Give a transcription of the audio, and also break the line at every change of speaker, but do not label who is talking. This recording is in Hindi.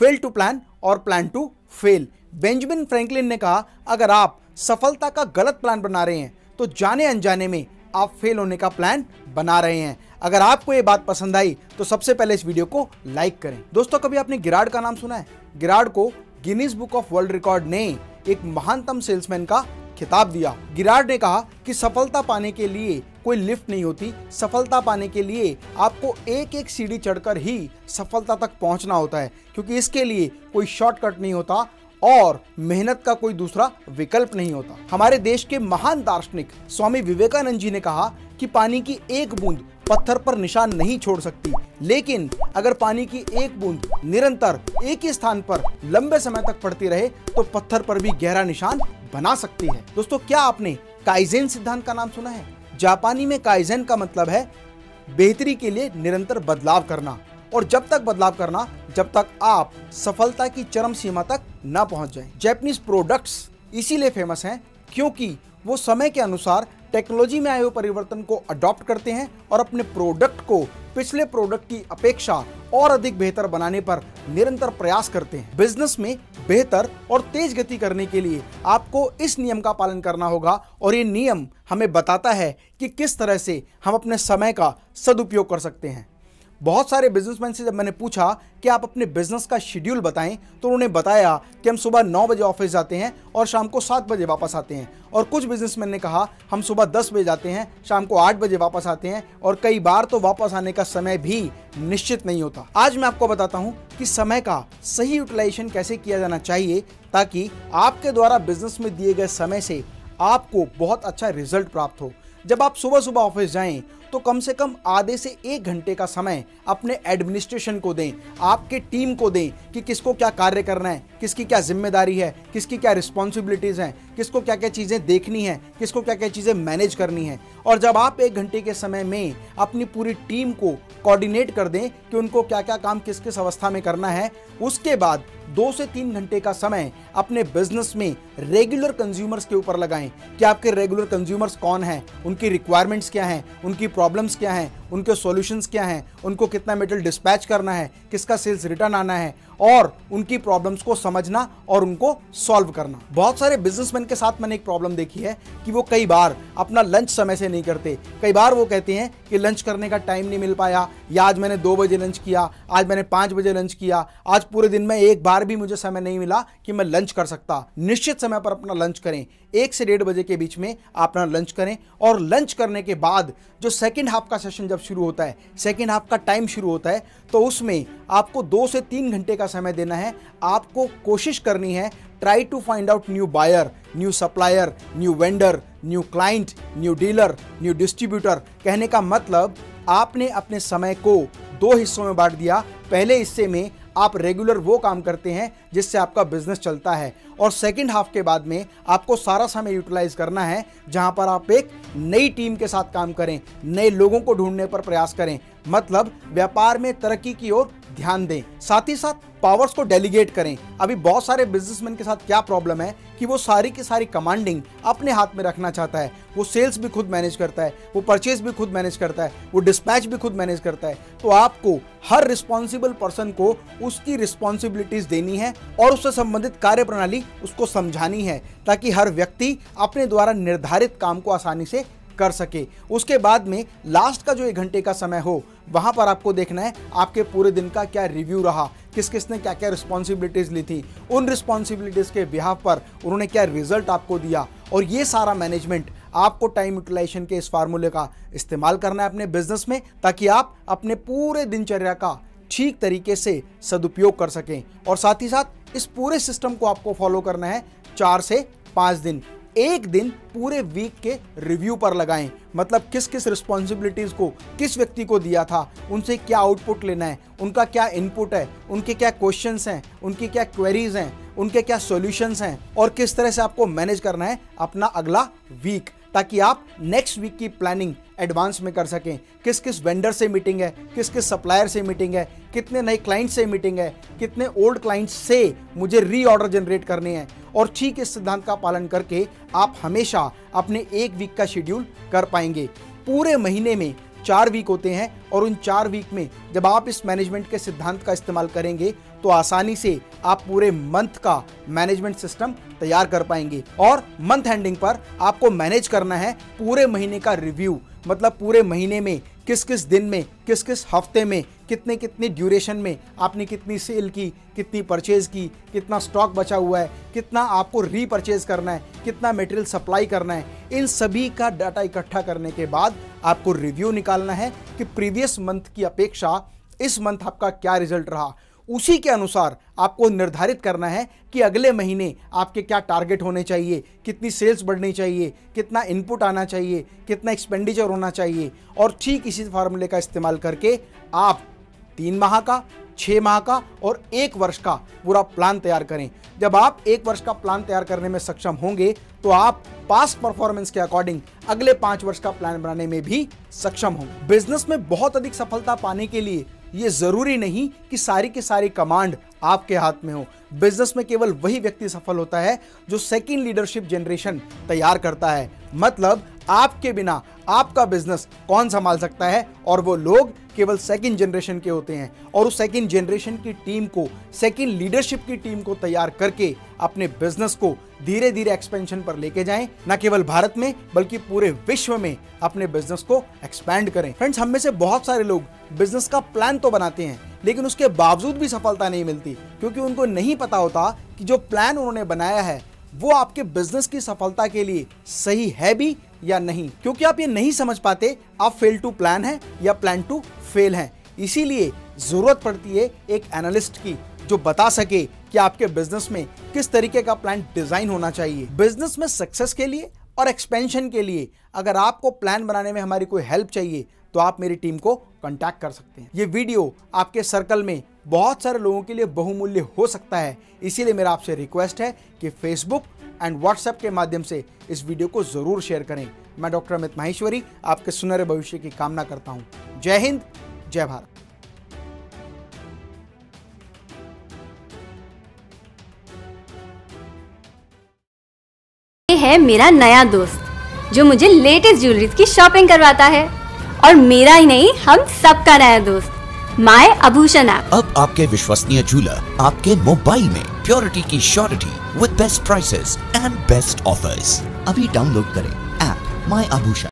फेल टू प्लान और plan to fail. Benjamin Franklin ने कहा, अगर आप सफलता का गलत प्लान बना रहे हैं तो जाने अनजाने में आप फेल होने का प्लान बना रहे हैं। अगर आपको ये बात पसंद आई तो सबसे पहले इस वीडियो को लाइक करें। दोस्तों, कभी आपने गिराड का नाम सुना है? गिराड को Guinness book of world record ने एक महानतम सेल्समैन का खिताब दिया। गिराड ने कहा कि सफलता पाने के लिए कोई लिफ्ट नहीं होती। सफलता पाने के लिए आपको एक एक सीढ़ी चढ़कर ही सफलता तक पहुँचना होता है, क्योंकि इसके लिए कोई शॉर्टकट नहीं होता और मेहनत का कोई दूसरा विकल्प नहीं होता। हमारे देश के महान दार्शनिक स्वामी विवेकानंद जी ने कहा कि पानी की एक बूंद पत्थर पर निशान नहीं छोड़ सकती, लेकिन अगर पानी की एक बूंद निरंतर एक ही स्थान पर लंबे समय तक पड़ती रहे तो पत्थर पर भी गहरा निशान बना सकती है। दोस्तों, क्या आपने काइजेन सिद्धांत का नाम सुना है? जापानी में काइजेन का मतलब है बेहतरी के लिए निरंतर बदलाव करना। और जब तक बदलाव करना, जब तक आप सफलता की चरम सीमा तक न पहुँच जाएँ। जैपनीज प्रोडक्ट्स इसीलिए फ़ेमस हैं क्योंकि वो समय के अनुसार टेक्नोलॉजी में आए हुए परिवर्तन को अडॉप्ट करते हैं और अपने प्रोडक्ट को पिछले प्रोडक्ट की अपेक्षा और अधिक बेहतर बनाने पर निरंतर प्रयास करते हैं। बिज़नेस में बेहतर और तेज गति करने के लिए आपको इस नियम का पालन करना होगा और ये नियम हमें बताता है कि किस तरह से हम अपने समय का सदुपयोग कर सकते हैं। बहुत सारे बिजनेसमैन से जब मैंने पूछा कि आप अपने बिज़नेस का शेड्यूल बताएँ तो उन्होंने बताया कि हम सुबह नौ बजे ऑफ़िस जाते हैं और शाम को सात बजे वापस आते हैं। और कुछ बिजनेसमैन ने कहा, हम सुबह दस बजे जाते हैं, शाम को आठ बजे वापस आते हैं और कई बार तो वापस आने का समय भी निश्चित नहीं होता। आज मैं आपको बताता हूँ कि समय का सही यूटिलाइजेशन कैसे किया जाना चाहिए ताकि आपके द्वारा बिज़नेस में दिए गए समय से आपको बहुत अच्छा रिज़ल्ट प्राप्त हो। जब आप सुबह सुबह ऑफ़िस जाएँ तो कम से कम आधे से एक घंटे का समय अपने एडमिनिस्ट्रेशन को दें, आपके टीम को दें कि किसको क्या कार्य करना है, किसकी क्या ज़िम्मेदारी है, किसकी क्या रिस्पॉन्सिबिलिटीज़ हैं, किसको क्या क्या चीज़ें देखनी है, किसको क्या क्या चीज़ें मैनेज करनी है। और जब आप एक घंटे के समय में अपनी पूरी टीम को कोऑर्डिनेट कर दें कि उनको क्या क्या काम किस किस अवस्था में करना है, उसके बाद दो से तीन घंटे का समय अपने बिज़नेस में रेगुलर कंज्यूमर्स के ऊपर लगाएँ। कि आपके रेगुलर कंज्यूमर्स कौन हैं, उनकी रिक्वायरमेंट्स क्या हैं, उनकी प्रॉब्लम्स क्या हैं? उनके सॉल्यूशंस क्या हैं? उनको कितना मेटल डिस्पैच करना है? किसका सेल्स रिटर्न आना है? और उनकी प्रॉब्लम्स को समझना और उनको सॉल्व करना। बहुत सारे बिजनेसमैन के साथ मैंने एक प्रॉब्लम देखी है कि वो कई बार अपना लंच समय से नहीं करते। कई बार वो कहते हैं कि लंच करने का टाइम नहीं मिल पाया। या आज मैंने दो बजे लंच किया, आज मैंने पाँच बजे लंच किया, आज पूरे दिन में एक बार भी मुझे समय नहीं मिला कि मैं लंच कर सकता। निश्चित समय पर अपना लंच करें। एक से डेढ़ बजे के बीच में अपना लंच करें और लंच करने के बाद जो सेकेंड हाफ़ का सेशन जब शुरू होता है सेकेंड हाफ़ का टाइम शुरू होता है तो उसमें आपको दो से तीन घंटे का समय देना है। आपको कोशिश करनी है try to find out new buyer new supplier new vendor new client new dealer new distributor कहने का मतलब आपने अपने समय को दो हिस्सों में बांट दिया। पहले हिस्से में आप रेगुलर वो काम करते हैं जिससे आपका बिज़नेस चलता है। और सेकेंड हाफ़ के बाद में आपको सारा समय यूटिलाइज करना है, जहाँ पर आप एक नई टीम के साथ काम करें, नए लोगों को ढूँढने पर प्रयास करें। मतलब व्यापार में तरक्की की ओर ध्यान दें। साथ ही साथ पावर्स को डेलीगेट करें। अभी बहुत सारे बिजनेसमैन के साथ क्या प्रॉब्लम है कि वो सारी की सारी कमांडिंग अपने हाथ में रखना चाहता है। वो सेल्स भी खुद मैनेज करता है, वो परचेज भी खुद मैनेज करता है, वो डिस्पैच भी खुद मैनेज करता है। तो आपको हर रिस्पॉन्सिबल पर्सन को उसकी रिस्पॉन्सिबिलिटीज देनी है और उससे संबंधित कार्य प्रणाली उसको समझानी है, ताकि हर व्यक्ति अपने द्वारा निर्धारित काम को आसानी से कर सके। उसके बाद में लास्ट का जो एक घंटे का समय हो, वहाँ पर आपको देखना है, आपके पूरे दिन का क्या रिव्यू रहा किस किस ने क्या क्या रिस्पॉन्सिबिलिटीज़ ली थी। उन रिस्पॉन्सिबिलिटीज़ के बिहाव पर उन्होंने क्या रिज़ल्ट आपको दिया और ये सारा मैनेजमेंट आपको टाइम यूटिलाइजेशन के इस फार्मूले का इस्तेमाल करना है अपने बिज़नेस में, ताकि आप अपने पूरे दिनचर्या का ठीक तरीके से सदुपयोग कर सकें। और साथ ही साथ इस पूरे सिस्टम को आपको फॉलो करना है चार से पाँच दिन। एक दिन पूरे वीक के रिव्यू पर लगाएँ। मतलब किस किस रिस्पॉन्सिबिलिटीज़ को, किस व्यक्ति को दिया था, उनसे क्या आउटपुट लेना है, उनका क्या इनपुट है, उनके क्या क्वेश्चन हैं, उनकी क्या क्वेरीज हैं, उनके क्या सॉल्यूशंस हैं, और किस तरह से आपको मैनेज करना है अपना अगला वीक ताकि आप नेक्स्ट वीक की प्लानिंग एडवांस में कर सकें। किस किस वेंडर से मीटिंग है किस किस सप्लायर से मीटिंग है, कितने नए क्लाइंट से मीटिंग है, कितने ओल्ड क्लाइंट्स से मुझे री ऑर्डर जनरेट करने हैं। और ठीक इस सिद्धांत का पालन करके आप हमेशा अपने एक वीक का शेड्यूल कर पाएँगे। पूरे महीने में चार वीक होते हैं और उन चार वीक में जब आप इस मैनेजमेंट के सिद्धांत का इस्तेमाल करेंगे तो आसानी से आप पूरे मंथ का मैनेजमेंट सिस्टम तैयार कर पाएँगे। और मंथ एंडिंग पर आपको मैनेज करना है पूरे महीने का रिव्यू मतलब पूरे महीने में किस किस दिन में किस किस हफ़्ते में, कितने कितने ड्यूरेशन में आपने कितनी सेल की, कितनी परचेज की, कितना स्टॉक बचा हुआ है, कितना आपको रीपरचेज करना है, कितना मटेरियल सप्लाई करना है, इन सभी का डाटा इकट्ठा करने के बाद आपको रिव्यू निकालना है कि प्रीवियस मंथ की अपेक्षा इस मंथ आपका क्या रिज़ल्ट रहा। उसी के अनुसार आपको निर्धारित करना है कि अगले महीने आपके क्या टारगेट होने चाहिए, कितनी सेल्स बढ़नी चाहिए, कितना इनपुट आना चाहिए, कितना एक्सपेंडिचर होना चाहिए और ठीक इसी फार्मूले का इस्तेमाल करके आप तीन माह का छः माह का और एक वर्ष का पूरा प्लान तैयार करें। जब आप एक वर्ष का प्लान तैयार करने में सक्षम होंगे तो आप पास्ट परफॉर्मेंस के अकॉर्डिंग अगले पाँच वर्ष का प्लान बनाने में भी सक्षम होंगे। बिज़नेस में बहुत अधिक सफलता पाने के लिए ये ज़रूरी नहीं कि सारी की सारी कमांड आपके हाथ में हो। बिज़नेस में केवल वही व्यक्ति सफल होता है जो सेकेंड लीडरशिप जनरेशन तैयार करता है। मतलब आपके बिना आपका बिज़नेस कौन संभाल सकता है? और वो लोग केवल सेकंड जनरेशन के होते हैं। और उस सेकंड जनरेशन की टीम को सेकंड लीडरशिप की टीम को तैयार करके अपने बिज़नेस को धीरे धीरे एक्सपेंशन पर लेके जाएँ। न केवल भारत में, बल्कि पूरे विश्व में अपने बिज़नेस को एक्सपैंड करें। फ्रेंड्स हम में से बहुत सारे लोग बिज़नेस का प्लान तो बनाते हैं, लेकिन उसके बावजूद भी सफलता नहीं मिलती, क्योंकि उनको नहीं पता होता कि जो प्लान उन्होंने बनाया है वो आपके बिज़नेस की सफलता के लिए सही है भी या नहीं? क्योंकि आप ये नहीं समझ पाते, आप फेल टू प्लान है या प्लान टू फेल है। इसीलिए ज़रूरत पड़ती है एक एनालिस्ट की, जो बता सके कि आपके बिज़नेस में किस तरीके का प्लान डिज़ाइन होना चाहिए। बिज़नेस में सक्सेस के लिए और एक्सपेंशन के लिए अगर आपको प्लान बनाने में हमारी कोई हेल्प चाहिए तो आप मेरी टीम को कांटेक्ट कर सकते हैं। ये वीडियो आपके सर्कल में बहुत सारे लोगों के लिए बहुमूल्य हो सकता है। इसीलिए मेरा आपसे रिक्वेस्ट है कि फेसबुक एंड व्हाट्सएप के माध्यम से इस वीडियो को ज़रूर शेयर करें। मैं डॉक्टर अमित माहेश्वरी आपके सुनहरे भविष्य की कामना करता हूँ। जय हिंद, जय भारत।
है मेरा नया दोस्त, जो मुझे लेटेस्ट ज्वेलरीज की शॉपिंग करवाता है। और मेरा ही नहीं, हम सबका नया दोस्त। माय आभूषण ऐप।
अब आपके विश्वसनीय झूला आपके मोबाइल में प्योरिटी की surety with best prices and best offers अभी डाउनलोड करें ऐप माय आभूषण।